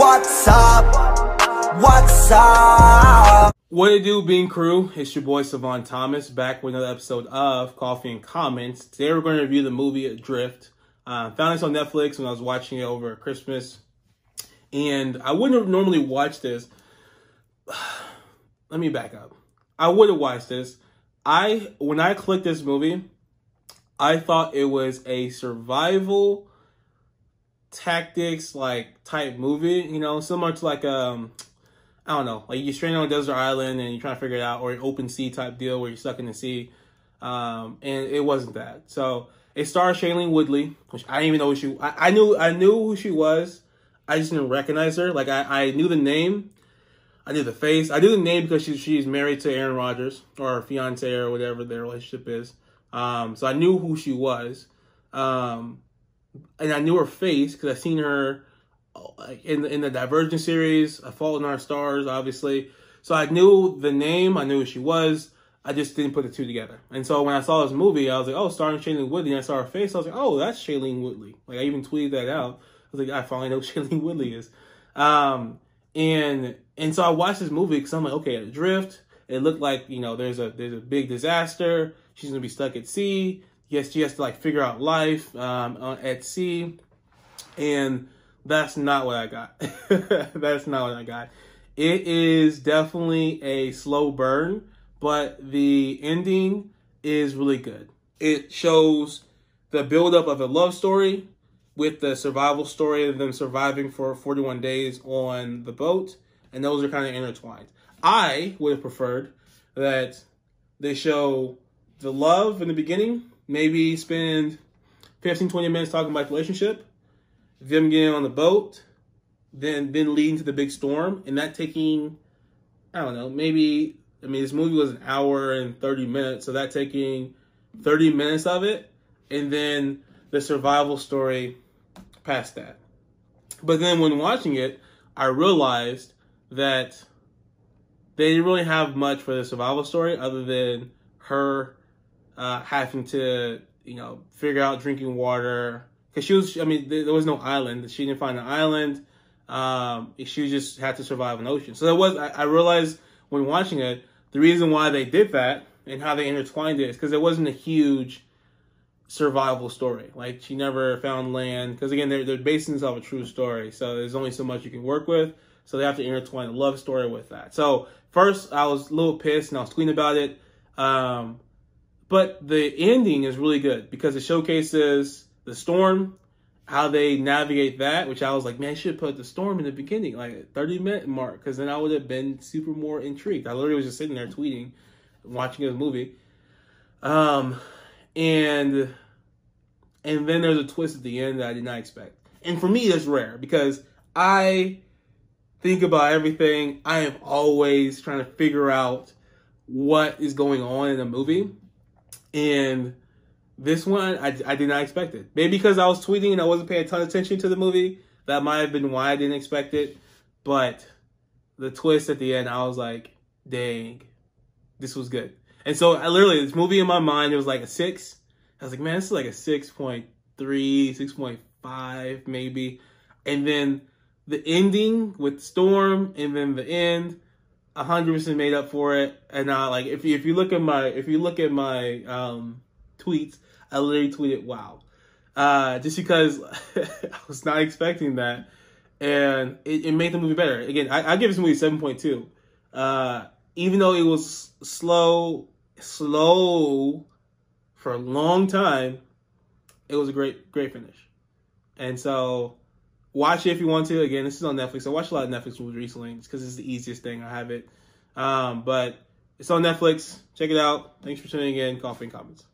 What's up? What's up? What it do, Bean Crew? It's your boy Savon Thomas back with another episode of Coffee and Comments. Today we're going to review the movie Adrift. Uh, found this on Netflix when I was watching it over Christmas. And I wouldn't have normally watched this. Let me back up. I would have watched this. I when I clicked this movie, I thought it was a survival tactics like type movie, you know, similar to like um I don't know, like you're stranded on a desert island and you're trying to figure it out, or an open sea type deal where you're stuck in the sea. Um, and it wasn't that. So it stars Shailene Woodley, which I didn't even know who she. I, I knew I knew who she was. I just didn't recognize her. Like I, I knew the name, I knew the face. I knew the name because she, she's married to Aaron Rodgers or her fiance or whatever their relationship is. Um, so I knew who she was. Um, and I knew her face because I seen her in the, in the Divergent series, A Fault in Our Stars, obviously. So I knew the name, I knew who she was. I just didn't put the two together. And so when I saw this movie, I was like, oh, starring Shailene Woodley. And I saw her face. I was like, oh, that's Shailene Woodley. Like I even tweeted that out. I was like, I finally know who Shailene Woodley is. Um, and and so I watched this movie because I'm like, okay, Adrift. It looked like you know there's a there's a big disaster. She's gonna be stuck at sea. Yes, she has to like figure out life um, at sea, and that's not what I got. that's not what I got. It is definitely a slow burn, but the ending is really good. It shows the buildup of a love story with the survival story of them surviving for 41 days on the boat, and those are kind of intertwined. I would have preferred that they show the love in the beginning, maybe spend 15, 20 minutes talking about relationship, them getting on the boat, then then leading to the big storm, and that taking, I don't know, maybe, I mean, this movie was an hour and 30 minutes, so that taking 30 minutes of it, and then the survival story past that. But then when watching it, I realized that they didn't really have much for the survival story other than her uh, having to, you know, figure out drinking water. Because she was, I mean, there was no island. She didn't find an island. Um, she just had to survive an ocean. So that was, I, I realized when watching it, the reason why they did that and how they intertwined it is because it wasn't a huge survival story. Like she never found land because again they're they're basing this off a true story. So there's only so much you can work with. So they have to intertwine a love story with that. So first I was a little pissed and I was tweeting about it. Um, but the ending is really good because it showcases the storm, how they navigate that, which I was like, man, I should put the storm in the beginning, like 30 minute mark, because then I would have been super more intrigued. I literally was just sitting there tweeting, watching this movie. Um, and and then there's a twist at the end that I did not expect. And for me, that's rare because I think about everything. I am always trying to figure out what is going on in a movie. And this one, I, I did not expect it. Maybe because I was tweeting and I wasn't paying a ton of attention to the movie. That might have been why I didn't expect it. But the twist at the end, I was like, dang, this was good. And so I literally, this movie in my mind, it was like a six. I was like, man, this is like a 6.3, 6.5 maybe. And then the ending with Storm and then the end, 100% made up for it. And I like, if you, if you look at my, if you look at my um, tweets, I literally tweeted, wow. Uh, just because I was not expecting that. And it, it made the movie better. Again, I, I give this movie 7.2. Uh, even though it was slow, slow for a long time, it was a great, great finish. And so watch it if you want to. Again, this is on Netflix. I watched a lot of Netflix movies recently because it's the easiest thing. I have it. Um, but it's on Netflix. Check it out. Thanks for tuning in. Coffee and comments.